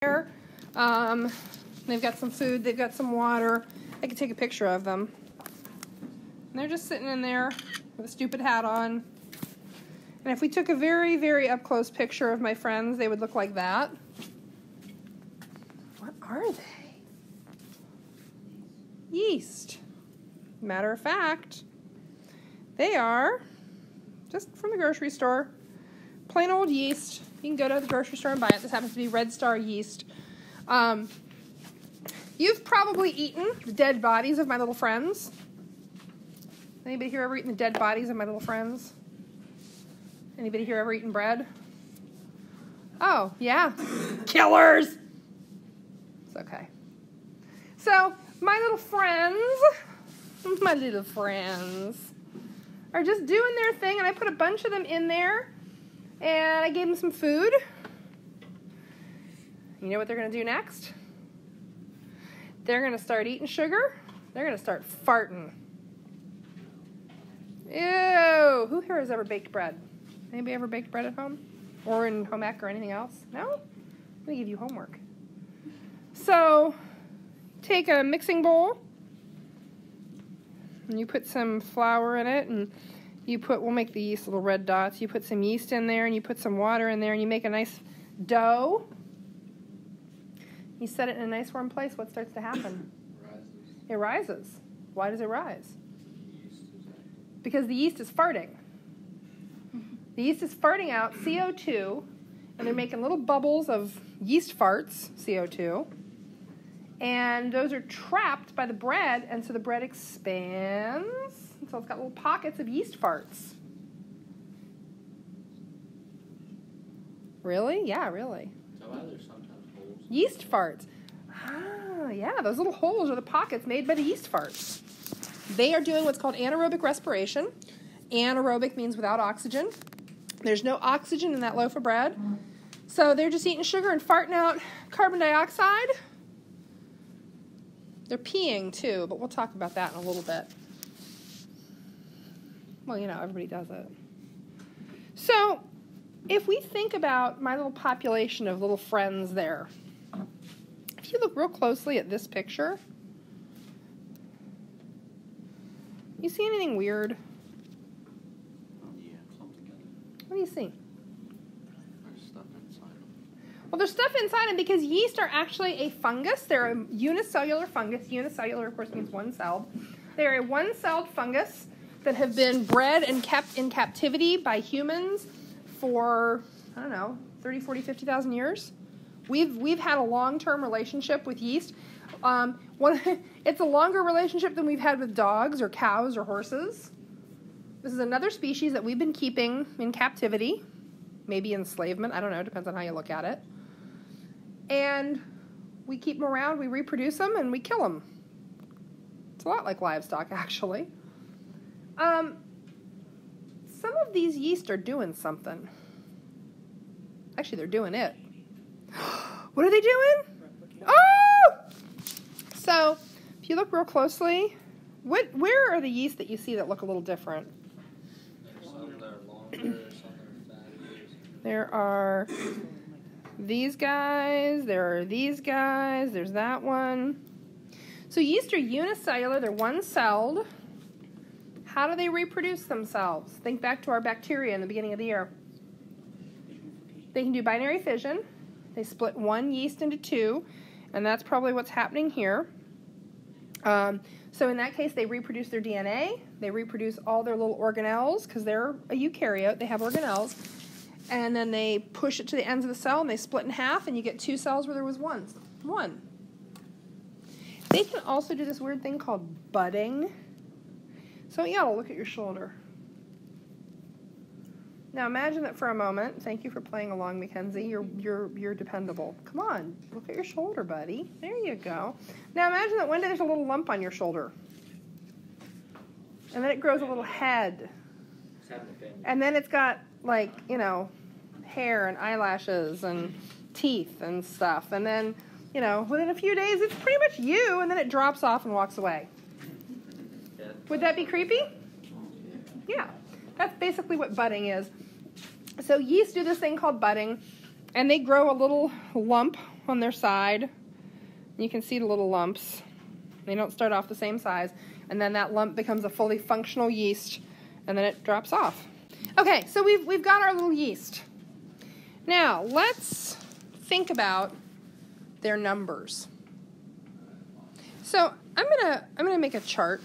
there. Um, they've got some food, they've got some water. I could take a picture of them. And they're just sitting in there with a stupid hat on. And if we took a very, very up close picture of my friends, they would look like that. What are they? Yeast. Matter of fact, they are just from the grocery store. Plain old yeast. You can go to the grocery store and buy it. This happens to be Red Star yeast. Um, you've probably eaten the dead bodies of my little friends. Anybody here ever eaten the dead bodies of my little friends? Anybody here ever eaten bread? Oh, yeah. Killers! It's okay. So, my little friends, my little friends, are just doing their thing, and I put a bunch of them in there, and I gave them some food. You know what they're going to do next? They're going to start eating sugar. They're going to start farting. Ew. Who here has ever baked bread? Anybody ever baked bread at home? Or in home ec or anything else? No? Let me give you homework. So, take a mixing bowl and you put some flour in it and you put, we'll make the yeast little red dots. You put some yeast in there and you put some water in there and you make a nice dough. You set it in a nice warm place. What starts to happen? Rises. It rises. Why does it rise? Because the yeast is farting. The yeast is farting out CO2, and they're making little bubbles of yeast farts, CO2, and those are trapped by the bread, and so the bread expands until it's got little pockets of yeast farts. Really? Yeah, really. So why there's sometimes holes. Yeast farts. Ah, yeah, those little holes are the pockets made by the yeast farts. They are doing what's called anaerobic respiration. Anaerobic means without oxygen. There's no oxygen in that loaf of bread. So they're just eating sugar and farting out carbon dioxide. They're peeing too, but we'll talk about that in a little bit. Well, you know, everybody does it. So, if we think about my little population of little friends there, if you look real closely at this picture, you see anything weird? Yeah, something in it. What do you see? There's stuff inside them. Well, there's stuff inside them because yeast are actually a fungus. They're a unicellular fungus. Unicellular, of course, means one celled. They're a one celled fungus that have been bred and kept in captivity by humans for, I don't know, 30, 40, 50,000 years. We've, we've had a long term relationship with yeast. Um, one, it's a longer relationship than we've had with dogs or cows or horses. This is another species that we've been keeping in captivity, maybe enslavement, I don't know, depends on how you look at it. And we keep them around, we reproduce them, and we kill them. It's a lot like livestock, actually. Um, some of these yeast are doing something. Actually, they're doing it. what are they doing? Oh! So, if you look real closely, what, where are the yeast that you see that look a little different? There's some that are longer, some that are fattier. There are these guys, there are these guys, there's that one. So yeast are unicellular, they're one celled. How do they reproduce themselves? Think back to our bacteria in the beginning of the year. They can do binary fission. They split one yeast into two, and that's probably what's happening here. Um, so in that case, they reproduce their DNA. They reproduce all their little organelles because they're a eukaryote. They have organelles, and then they push it to the ends of the cell, and they split in half, and you get two cells where there was one. One. They can also do this weird thing called budding. So yeah, look at your shoulder. Now imagine that for a moment. Thank you for playing along, Mackenzie. You're you're you're dependable. Come on, look at your shoulder, buddy. There you go. Now imagine that one day there's a little lump on your shoulder, and then it grows a little head, It's having a family. and then it's got like you know, hair and eyelashes and teeth and stuff, and then you know within a few days it's pretty much you, and then it drops off and walks away. Would that be creepy? Yeah, that's basically what budding is. So yeast do this thing called budding, and they grow a little lump on their side. You can see the little lumps. They don't start off the same size. And then that lump becomes a fully functional yeast, and then it drops off. Okay, so we've, we've got our little yeast. Now, let's think about their numbers. So I'm gonna I'm gonna make a chart.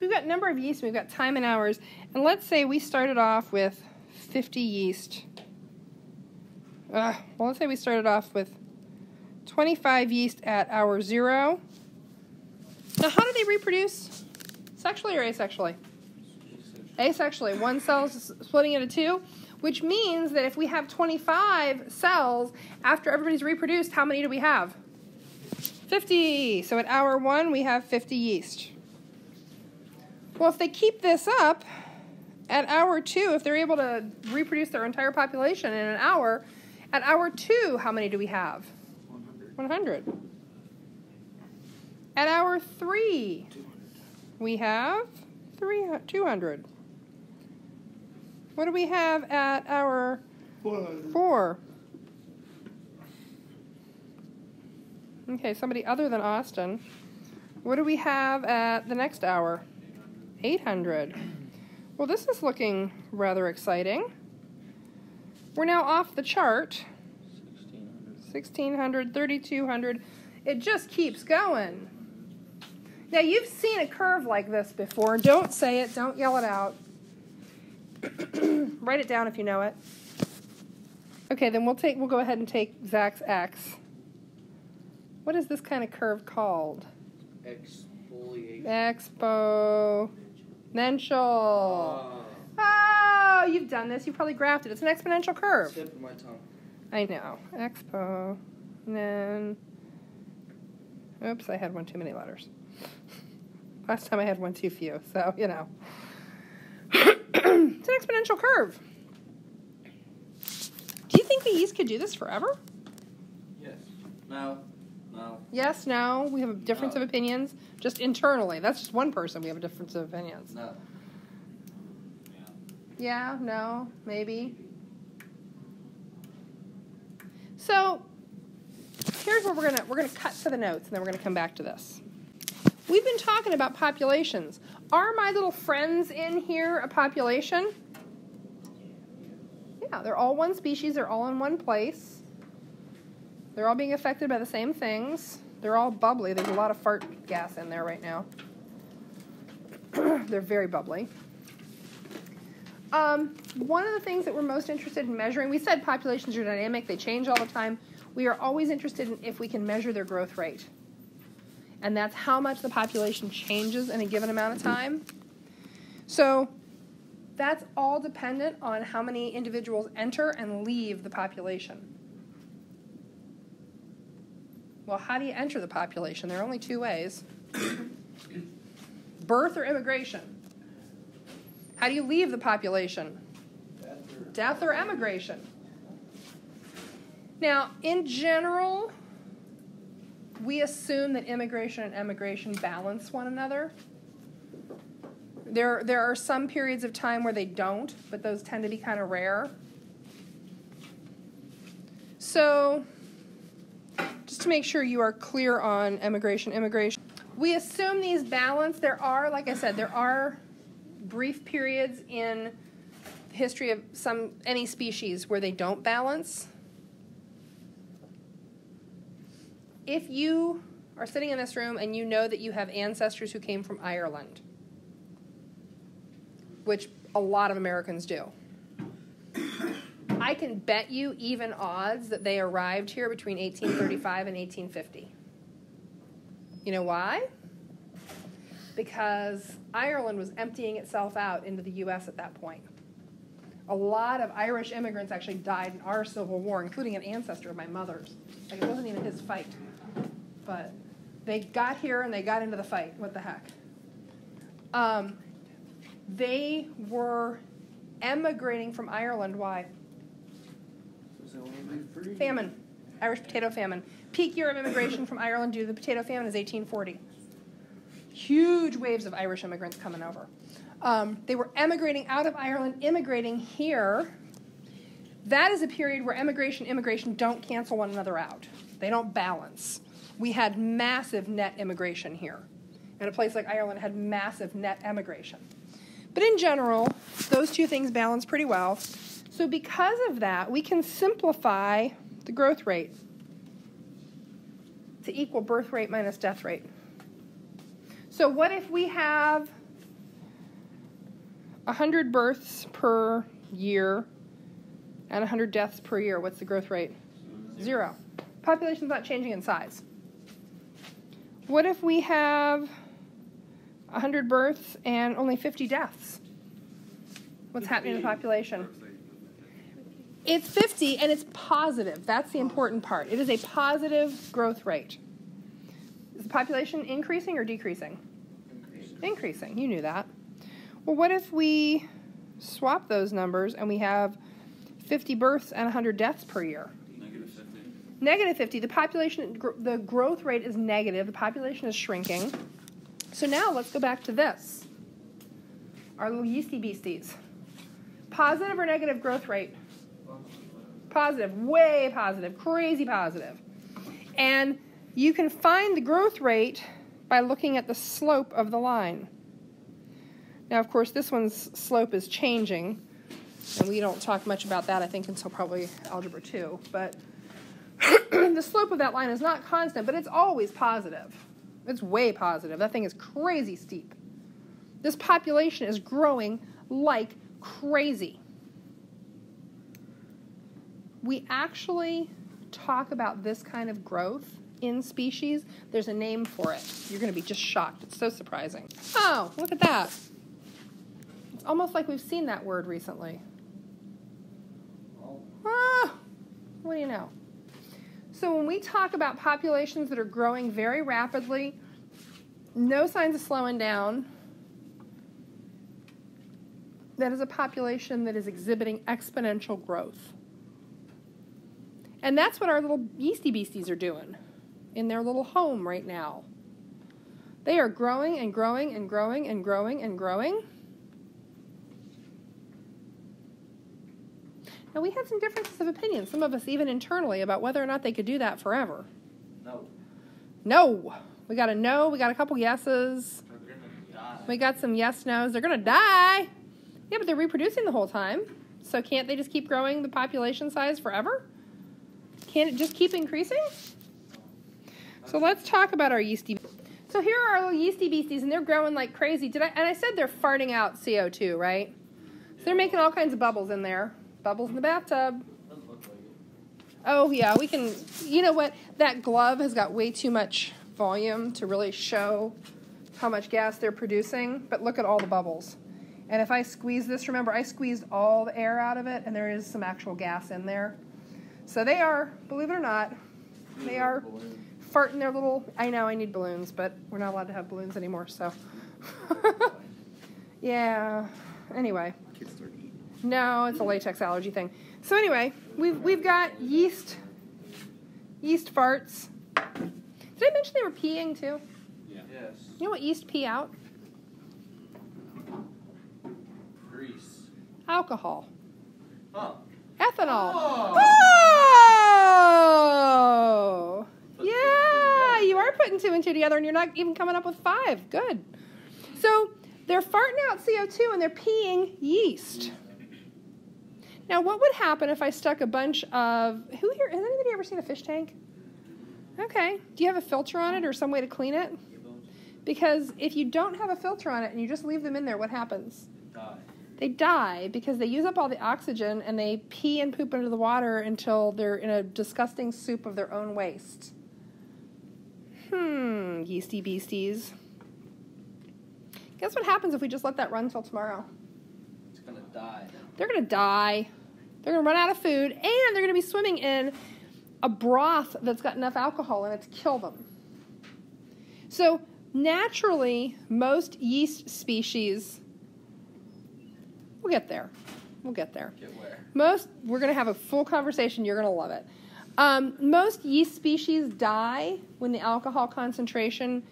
We've got number of yeast, we've got time and hours, and let's say we started off with 50 yeast. Uh, well, let's say we started off with 25 yeast at hour zero. Now, how do they reproduce? Sexually or asexually? Asexually. One cell is splitting into two, which means that if we have 25 cells after everybody's reproduced, how many do we have? 50. So at hour one, we have 50 yeast. Well, if they keep this up, at hour two, if they're able to reproduce their entire population in an hour, at hour two, how many do we have? 100. 100. At hour three, we have three, 200. What do we have at hour four? Okay, somebody other than Austin. What do we have at the next hour? 800. Well, this is looking rather exciting. We're now off the chart. 1600, 3200. It just keeps going. Now, you've seen a curve like this before. Don't say it, don't yell it out. Write it down if you know it. Okay, then we'll take we'll go ahead and take Zach's x. What is this kind of curve called? Exfoliation. Exponential. Oh, you've done this. You probably graphed it. It's an exponential curve. Tip of my tongue. I know. Expo. And then. Oops, I had one too many letters. Last time I had one too few, so, you know. it's an exponential curve. Do you think the yeast could do this forever? Yes. No. No. Yes, no. We have a difference No. of opinions. Just internally. That's just one person. We have a difference of opinions. No. Yeah, no, maybe. So here's where we're gonna we're gonna cut to the notes and then we're gonna come back to this. We've been talking about populations. Are my little friends in here a population? Yeah, they're all one species, they're all in one place. They're all being affected by the same things. They're all bubbly. There's a lot of fart gas in there right now. they're very bubbly. Um, one of the things that we're most interested in measuring, we said populations are dynamic, they change all the time. We are always interested in if we can measure their growth rate. And that's how much the population changes in a given amount of time. So that's all dependent on how many individuals enter and leave the population. Well, how do you enter the population? There are only two ways birth or immigration. How do you leave the population? Death or emigration. Now, in general, we assume that immigration and emigration balance one another. There, there are some periods of time where they don't, but those tend to be kind of rare. So, just to make sure you are clear on immigration, immigration, we assume these balance. There are, like I said, there are brief periods in history of some any species where they don't balance. If you are sitting in this room and you know that you have ancestors who came from Ireland, which a lot of Americans do, I can bet you even odds that they arrived here between 1835 and 1850. You know why? Because Ireland was emptying itself out into the U.S. at that point. A lot of Irish immigrants actually died in our Civil War, including an ancestor of my mother's. Like it wasn't even his fight, but they got here and they got into the fight. What the heck? Um, they were emigrating from Ireland. Why? Famine, Irish potato famine. Peak year of immigration from Ireland due to the potato famine is 1840. Huge waves of Irish immigrants coming over. Um, they were emigrating out of Ireland, immigrating here. That is a period where emigration, immigration don't cancel one another out. They don't balance. We had massive net immigration here. And a place like Ireland had massive net emigration. But in general, those two things balance pretty well. So, because of that, we can simplify the growth rate to equal birth rate minus death rate. So, what if we have 100 births per year and 100 deaths per year? What's the growth rate? Zero. Population's not changing in size. What if we have 100 births and only 50 deaths? What's happening to the population? It's 50 and it's positive. That's the important part. It is a positive growth rate. Is the population increasing or decreasing? Increasing. Increasing. You knew that. Well, what if we swap those numbers and we have 50 births and 100 deaths per year? Negative 50. Negative 50. The population, the growth rate is negative. The population is shrinking. So now let's go back to this. Our little yeasty beasties. Positive or negative growth rate? Positive, way positive, crazy positive. And you can find the growth rate by looking at the slope of the line. Now, of course, this one's slope is changing, and we don't talk much about that, I think, until probably Algebra 2. But the slope of that line is not constant, but it's always positive. It's way positive. That thing is crazy steep. This population is growing like crazy. We actually talk about this kind of growth in species. There's a name for it. You're going to be just shocked. It's so surprising. Oh, look at that. It's almost like we've seen that word recently. Ah, what do you know? So when we talk about populations that are growing very rapidly, no signs of slowing down, that is a population that is exhibiting exponential growth. And that's what our little yeasty beasties are doing in their little home right now. They are growing and growing and growing and growing and growing. Now, we had some differences of opinion, some of us even internally, about whether or not they could do that forever. no. No. We got a no, we got a couple yeses, They're gonna die. we got some yes nos. They're going to die. Yeah, but they're reproducing the whole time. So can't they just keep growing the population size forever? Can't it just keep increasing? So let's talk about our yeasty. So here are our little yeasty beasties, and they're growing like crazy. Did I? And I said they're farting out CO two, right? So they're making all kinds of bubbles in there. Bubbles in the bathtub. Oh yeah, we can. You know what? That glove has got way too much volume to really show how much gas they're producing. But look at all the bubbles. And if I squeeze this, remember I squeezed all the air out of it, and there is some actual gas in there. So they are, believe it or not, they are Balloon. farting their little. I know I need balloons, but we're not allowed to have balloons anymore. So, yeah. Anyway. Kids start. No, it's a latex allergy thing. So anyway, we've we've got yeast yeast farts. Did I mention they were peeing too? Yes. You know what yeast pee out? Grease. Alcohol. Huh. Ethanol. Oh. Oh! Put two and two Yeah, you are putting two and two together and you're not even coming up with five. Good. So they're farting out CO2 and they're peeing yeast. Now, what would happen if I stuck a bunch of. Who here? Has anybody ever seen a fish tank? Okay. Do you have a filter on it or some way to clean it? Because if you don't have a filter on it and you just leave them in there, what happens? Die. They die because they use up all the oxygen and they pee and poop into the water until they're in a disgusting soup of their own waste. Hmm, yeasty beasties. Guess what happens if we just let that run till tomorrow? It's gonna die. They're going to die. They're going to run out of food and they're going to be swimming in a broth that's got enough alcohol in it to kill them. So, naturally, most yeast species, we'll get there. We'll get there. Get? Most, we're going to have a full conversation. You're going to love it. Um, most yeast species die when the alcohol concentration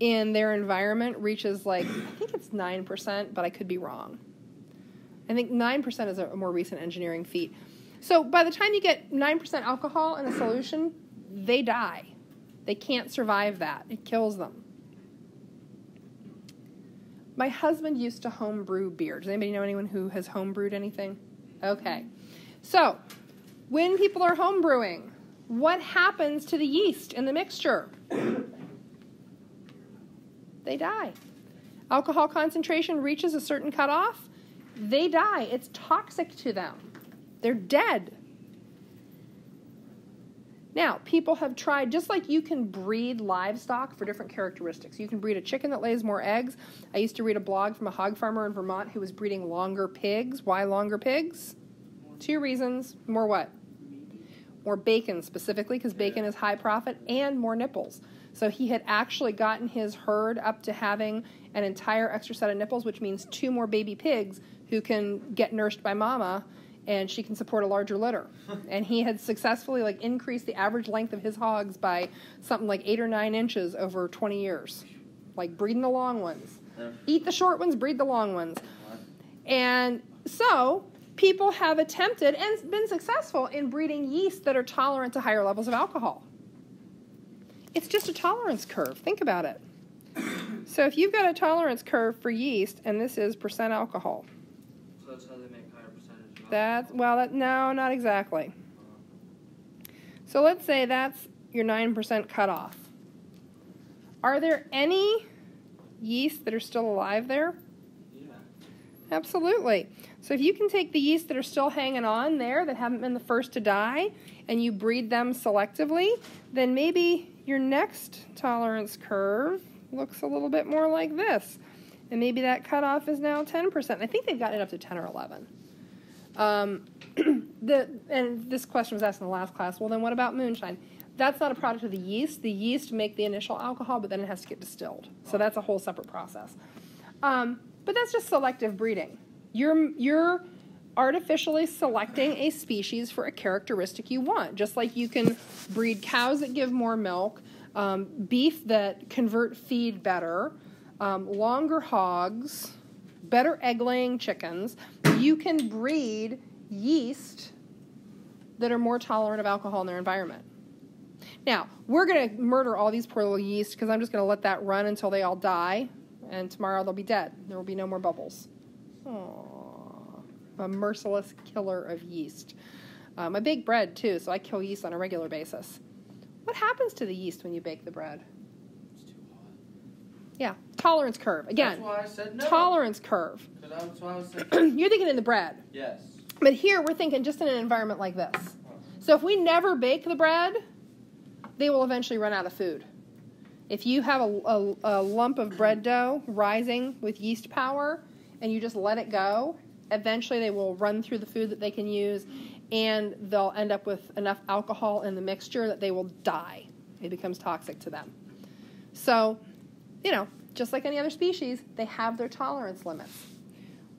in their environment reaches like, I think it's 9%, but I could be wrong. I think 9% is a more recent engineering feat. So by the time you get 9% alcohol in a solution, they die. They can't survive that. It kills them. My husband used to homebrew beer. Does anybody know anyone who has homebrewed anything? Okay. So, when people are homebrewing, what happens to the yeast in the mixture? they die. Alcohol concentration reaches a certain cutoff, they die. It's toxic to them. They're dead. Now, people have tried, just like you can breed livestock for different characteristics. You can breed a chicken that lays more eggs. I used to read a blog from a hog farmer in Vermont who was breeding longer pigs. Why longer pigs? Two reasons. More what? More bacon specifically, because bacon is high profit, and more nipples. So he had actually gotten his herd up to having an entire extra set of nipples, which means two more baby pigs who can get nursed by mama and she can support a larger litter. and he had successfully like increased the average length of his hogs by something like eight or nine inches over 20 years, like breeding the long ones. Yeah. Eat the short ones, breed the long ones. And so people have attempted and been successful in breeding yeast that are tolerant to higher levels of alcohol. It's just a tolerance curve. Think about it. So if you've got a tolerance curve for yeast, and this is percent alcohol, So that's how they make higher that's well, that no, not exactly. So let's say that's your nine percent cutoff. Are there any yeasts that are still alive there? Yeah. Absolutely. So if you can take the yeast that are still hanging on there that haven't been the first to die and you breed them selectively, then maybe your next tolerance curve looks a little bit more like this. And maybe that cutoff is now 10%. I think they've gotten it up to 10 or 11. Um, the, and this question was asked in the last class. Well, then what about moonshine? That's not a product of the yeast. The yeast make the initial alcohol, but then it has to get distilled. So that's a whole separate process. Um, but that's just selective breeding. You're you're artificially selecting a species for a characteristic you want. Just like you can breed cows that give more milk, um, beef that convert feed better, um, longer hogs, better egg laying chickens. You can breed yeast that are more tolerant of alcohol in their environment. Now, we're going to murder all these poor little yeast because I'm just going to let that run until they all die, and tomorrow they'll be dead. There will be no more bubbles. Aww. A merciless killer of yeast. Um, I bake bread too, so I kill yeast on a regular basis. What happens to the yeast when you bake the bread? It's too hot. Yeah, tolerance curve. Again, That's why I said no. tolerance curve. that's why I thinking. You're thinking in the bread. yes. But here we're thinking just in an environment like this. So if we never bake the bread, they will eventually run out of food. If you have a, a, a lump of bread dough rising with yeast power and you just let it go, eventually they will run through the food that they can use and they'll end up with enough alcohol in the mixture that they will die. It becomes toxic to them. So, you know, just like any other species, they have their tolerance limits.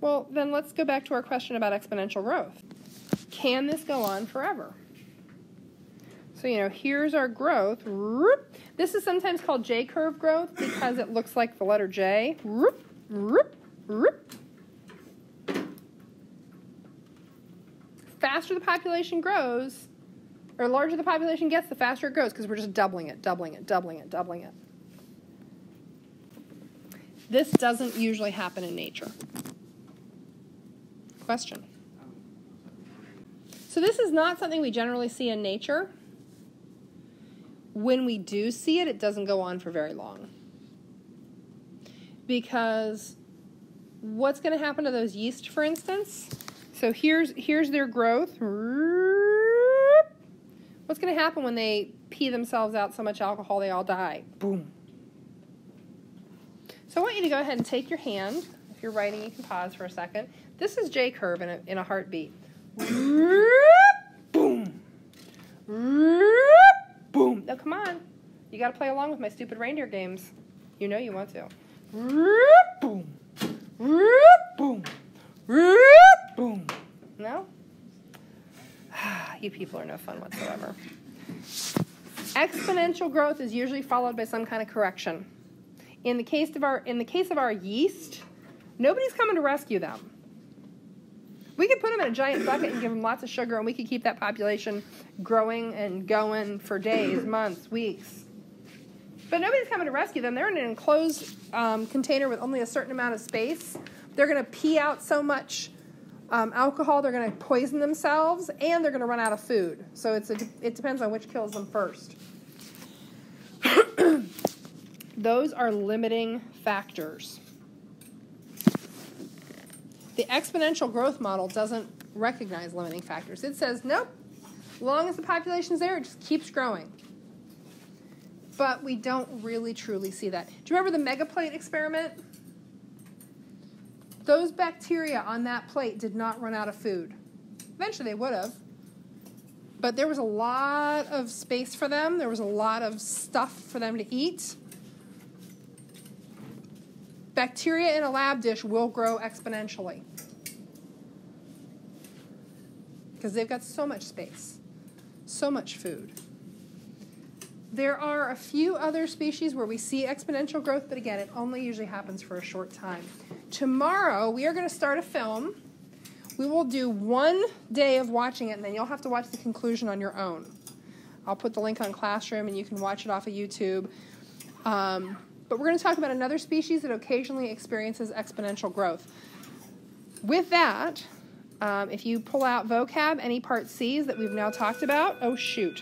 Well, then let's go back to our question about exponential growth. Can this go on forever? So, you know, here's our growth. This is sometimes called J curve growth because it looks like the letter J. Faster the population grows, or larger the population gets, the faster it grows because we're just doubling it, doubling it, doubling it, doubling it. This doesn't usually happen in nature. Question. So, this is not something we generally see in nature. When we do see it, it doesn't go on for very long. Because what's going to happen to those yeast, for instance? So, here's, here's their growth. What's going to happen when they pee themselves out so much alcohol they all die? Boom. So, I want you to go ahead and take your hand. If you're writing, you can pause for a second. This is J curve in a, in a heartbeat. Boom. Boom. Now, come on. You got to play along with my stupid reindeer games. You know you want to. Boom. Boom. Boom. No? you people are no fun whatsoever. Exponential growth is usually followed by some kind of correction. In the case of our in the case of our yeast, nobody's coming to rescue them. We could put them in a giant bucket and give them lots of sugar, and we could keep that population growing and going for days, months, weeks. But nobody's coming to rescue them. They're in an enclosed um, container with only a certain amount of space. They're going to pee out so much um, alcohol, they're going to poison themselves, and they're going to run out of food. So it's a, it depends on which kills them first. Those are limiting factors. The exponential growth model doesn't recognize limiting factors. It says, nope, long as the population's there, it just keeps growing. But we don't really truly see that. Do you remember the megaplate experiment? Those bacteria on that plate did not run out of food. Eventually they would have. But there was a lot of space for them, there was a lot of stuff for them to eat. Bacteria in a lab dish will grow exponentially because they've got so much space, so much food. There are a few other species where we see exponential growth, but again, it only usually happens for a short time. Tomorrow, we are going to start a film. We will do one day of watching it, and then you'll have to watch the conclusion on your own. I'll put the link on Classroom, and you can watch it off of YouTube. Um, but we're going to talk about another species that occasionally experiences exponential growth. With that, um, if you pull out vocab, any part C's that we've now talked about, oh shoot.